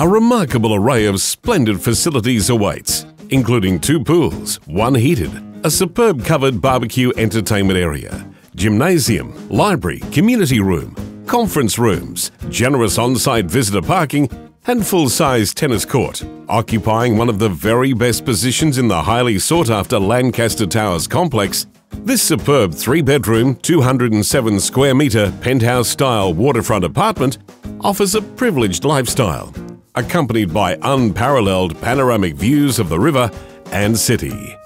A remarkable array of splendid facilities awaits, including two pools, one heated, a superb covered barbecue entertainment area, gymnasium, library, community room, conference rooms, generous on site visitor parking, and full size tennis court. Occupying one of the very best positions in the highly sought after Lancaster Towers complex, this superb three bedroom, 207 square metre penthouse style waterfront apartment offers a privileged lifestyle, accompanied by unparalleled panoramic views of the river and city.